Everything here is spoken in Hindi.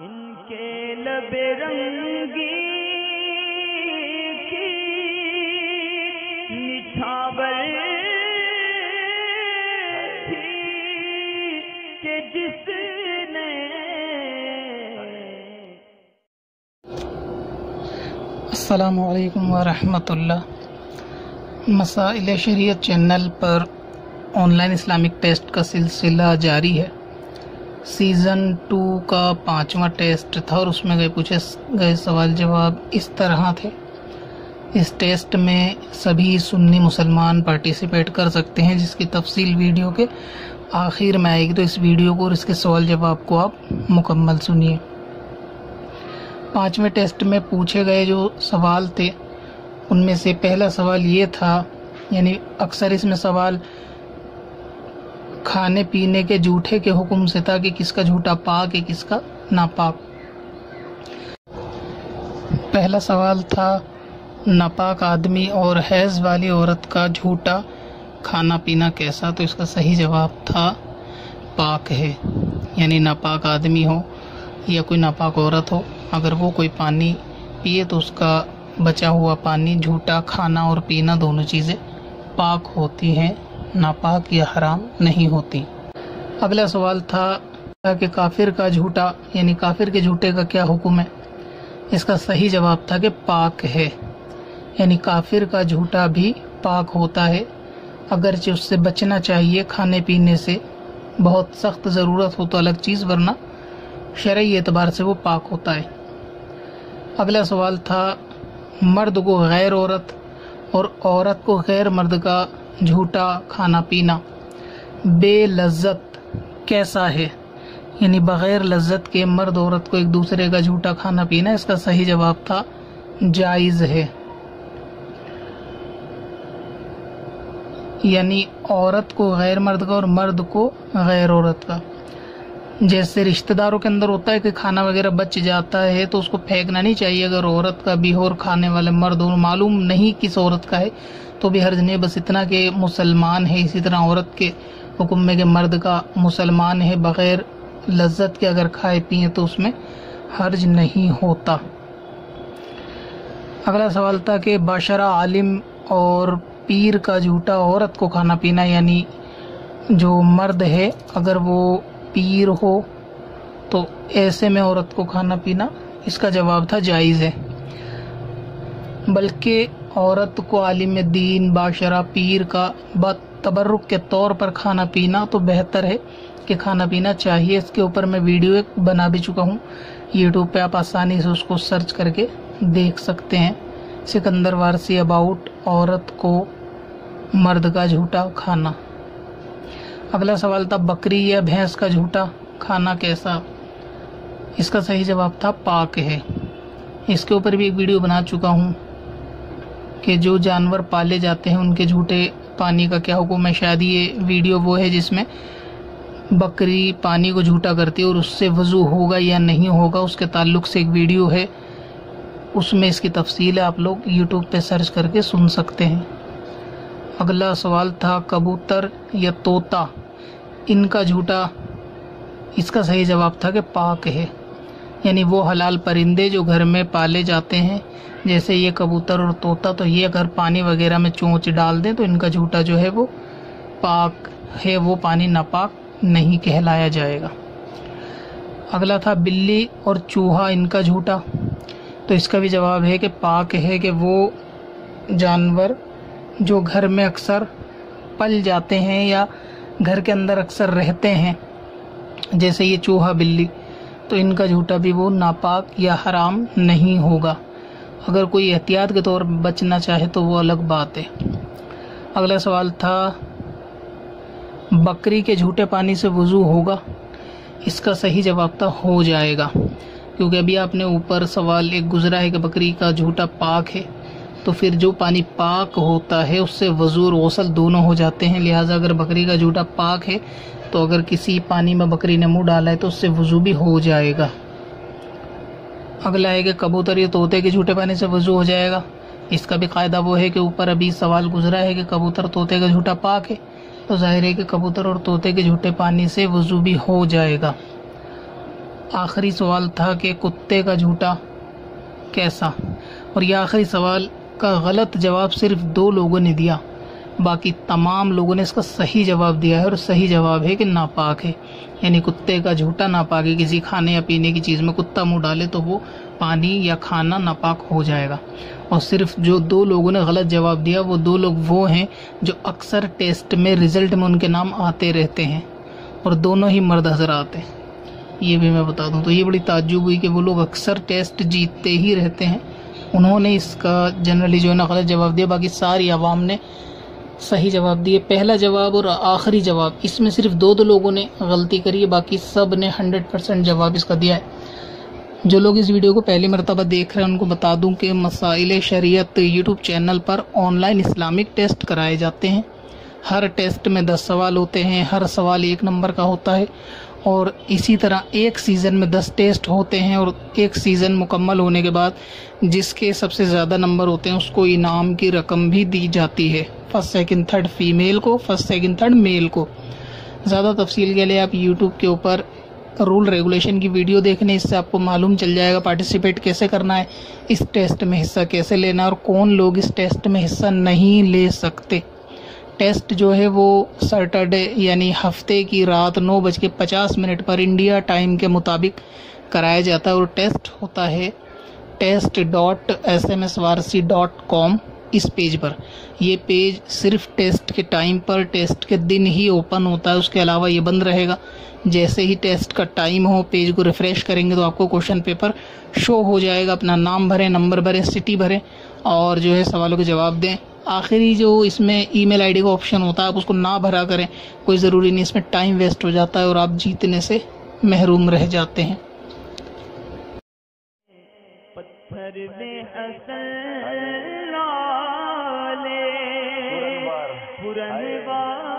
इनके लबे रंगी की कि जिसने मसाइल शरीयत चैनल पर ऑनलाइन इस्लामिक टेस्ट का सिलसिला जारी है। सीज़न टू का पांचवा टेस्ट था और उसमें गए पूछे गए सवाल जवाब इस तरह थे। इस टेस्ट में सभी सुन्नी मुसलमान पार्टिसिपेट कर सकते हैं, जिसकी तफसील वीडियो के आखिर में आएगी। तो इस वीडियो को और इसके सवाल जवाब को आप मुकम्मल सुनिए। पाँचवें टेस्ट में पूछे गए जो सवाल थे, उनमें से पहला सवाल ये था, यानी अक्सर इसमें सवाल खाने पीने के जूठे के हुक्म से था कि किसका झूठा पाक है, किसका नापाक। पहला सवाल था, नापाक आदमी और हैज़ वाली औरत का झूठा खाना पीना कैसा? तो इसका सही जवाब था, पाक है। यानी नापाक आदमी हो या कोई नापाक औरत हो, अगर वो कोई पानी पिए तो उसका बचा हुआ पानी, झूठा खाना और पीना दोनों चीज़ें पाक होती हैं। नापाक या हराम नहीं होती। अगला सवाल था कि काफिर का झूठा, यानी काफिर के झूठे का क्या हुक्म है? इसका सही जवाब था कि पाक है। यानी काफिर का झूठा भी पाक होता है। अगरचे उससे बचना चाहिए खाने पीने से। बहुत सख्त ज़रूरत हो तो अलग चीज़, वरना शरय एतबार से वो पाक होता है। अगला सवाल था, मर्द को गैर औरत और औरत को गैर मर्द का झूठा खाना पीना। बेलज़्ज़त कैसा है? यानी बग़ैर लज्जत के मर्द औरत को एक दूसरे का झूठा खाना पीना, इसका सही जवाब था, जायज़ है। यानी औरत को गैर मर्द का और मर्द को गैर औरत का। जैसे रिश्तेदारों के अंदर होता है कि खाना वगैरह बच जाता है तो उसको फेंकना नहीं चाहिए। अगर औरत का भी और खाने वाले मर्द हो, मालूम नहीं किस औरत का है तो भी हर्ज नहीं बस इतना कि मुसलमान है, इसी तरह औरत के हुक्म में कि मर्द का मुसलमान है, बग़ैर लज्जत के अगर खाए पिए तो उसमें हर्ज नहीं होता। अगला सवाल था कि बाशरा आलिम और पीर का झूठा औरत को खाना पीना, यानी जो मर्द है, अगर वो पीर हो तो ऐसे में औरत को खाना पीना इसका जवाब था जायज़ है। बल्कि औरत को आलिम दीन, बाशरा पीर का तबर्रुक के तौर पर खाना पीना तो बेहतर है कि खाना पीना चाहिए। इसके ऊपर मैं वीडियो एक बना भी चुका हूँ। यूट्यूब पे आप आसानी से उसको सर्च करके देख सकते हैं। सिकंदर वारसी अबाउट औरत को मर्द का झूठा खाना। अगला सवाल था, बकरी या भैंस का झूठा खाना कैसा? इसका सही जवाब था, पाक है। इसके ऊपर भी एक वीडियो बना चुका हूँ कि जो जानवर पाले जाते हैं, उनके झूठे पानी का क्या हुक्म है? शायद ये वीडियो वो है जिसमें बकरी पानी को झूठा करती है और उससे वज़ू होगा या नहीं होगा, उसके ताल्लुक से एक वीडियो है। उसमें इसकी तफसील आप लोग यूट्यूब पे सर्च करके सुन सकते हैं। अगला सवाल था कबूतर या तोता। इनका झूठा, इसका सही जवाब था कि पाक है। यानी वो हलाल परिंदे जो घर में पाले जाते हैं, जैसे ये कबूतर और तोता तो ये अगर पानी वगैरह में चोंच डाल दें तो इनका झूठा जो है वो पाक है, वो पानी नापाक नहीं कहलाया जाएगा। अगला था बिल्ली और चूहा, इनका झूठा। तो इसका भी जवाब है कि पाक है कि वो जानवर जो घर में अक्सर पल जाते हैं या घर के अंदर अक्सर रहते हैं, जैसे ये चूहा बिल्ली तो इनका झूठा भी वो नापाक या हराम नहीं होगा। अगर कोई एहतियात के तौर बचना चाहे तो वो अलग बात है। अगला सवाल था, बकरी के झूठे पानी से वज़ू होगा? इसका सही जवाब था हो जाएगा, क्योंकि अभी आपने ऊपर सवाल एक गुजरा है कि बकरी का झूठा पाक है। तो फिर जो पानी पाक होता है, उससे वज़ू और गसल दोनों हो जाते हैं। लिहाजा अगर बकरी का झूठा पाक है तो अगर किसी पानी में बकरी ने मुँह डाला है तो उससे वज़ू भी हो जाएगा। अगला है कि कबूतर या तोते के झूठे पानी से वज़ू हो जाएगा। इसका भी कायदा वो है कि ऊपर अभी सवाल गुजरा है कि कबूतर तोते का झूठा पाक है तो ज़ाहिर है कि कबूतर और तोते के झूठे पानी से वज़ू भी हो जाएगा। आखिरी सवाल था कि कुत्ते का झूठा कैसा? और यह आखिरी सवाल का गलत जवाब सिर्फ़ दो लोगों ने दिया। बाकी तमाम लोगों ने इसका सही जवाब दिया है और सही जवाब है कि नापाक है। यानी कुत्ते का झूठा नापाक है। किसी खाने या पीने की चीज़ में कुत्ता मुँह डाले तो वो पानी या खाना नापाक हो जाएगा। और सिर्फ़ जो दो लोगों ने गलत जवाब दिया, वो दो लोग वो हैं जो अक्सर टेस्ट में रिज़ल्ट में उनके नाम आते रहते हैं और दोनों ही मर्द हजरात हैं। ये भी मैं बता दूँ। तो ये बड़ी ताज्जुब हुई कि वो लोग अक्सर टेस्ट जीतते ही रहते हैं। उन्होंने इसका जनरली जो है ना गलत जवाब दिया, बाकी सारी आवाम ने सही जवाब दिए। पहला जवाब और आखिरी जवाब, इसमें सिर्फ़ दो दो लोगों ने गलती करी है, बाकी सबने हंड्रेड परसेंट जवाब इसका दिया है। जो लोग इस वीडियो को पहली मरतबा देख रहे हैं, उनको बता दूँ कि मसाइल शरीयत यूट्यूब चैनल पर ऑनलाइन इस्लामिक टेस्ट कराए जाते हैं। हर टेस्ट में दस सवाल होते हैं, हर सवाल एक नंबर का होता है। और इसी तरह एक सीज़न में दस टेस्ट होते हैं और एक सीज़न मुकम्मल होने के बाद जिसके सबसे ज़्यादा नंबर होते हैं, उसको इनाम की रकम भी दी जाती है। फ़र्स्ट सेकंड थर्ड फीमेल को फ़र्स्ट सेकंड थर्ड मेल को। ज़्यादा तफसील के लिए आप यूट्यूब के ऊपर रूल रेगुलेशन की वीडियो देखने, इससे आपको मालूम चल जाएगा पार्टिसिपेट कैसे करना है, इस टेस्ट में हिस्सा कैसे लेना है और कौन लोग इस टेस्ट में हिस्सा नहीं ले सकते। टेस्ट जो है वो सैटरडे यानी हफ़्ते की रात नौ बज के पचास मिनट पर इंडिया टाइम के मुताबिक कराया जाता है और टेस्ट होता है test dot S M S Warsi dot com इस पेज पर। ये पेज सिर्फ़ टेस्ट के टाइम पर, टेस्ट के दिन ही ओपन होता है, उसके अलावा ये बंद रहेगा। जैसे ही टेस्ट का टाइम हो, पेज को रिफ़्रेश करेंगे तो आपको क्वेश्चन पेपर शो हो जाएगा, अपना नाम भरें, नंबर भरें, सिटी भरें और जो है सवालों के जवाब दें। आखिरी जो इसमें ईमेल आईडी का ऑप्शन होता है आप उसको ना भरा करें कोई ज़रूरी नहीं इसमें टाइम वेस्ट हो जाता है और आप जीतने से महरूम रह जाते हैं। पत्थर में असल लाले पुरनवार।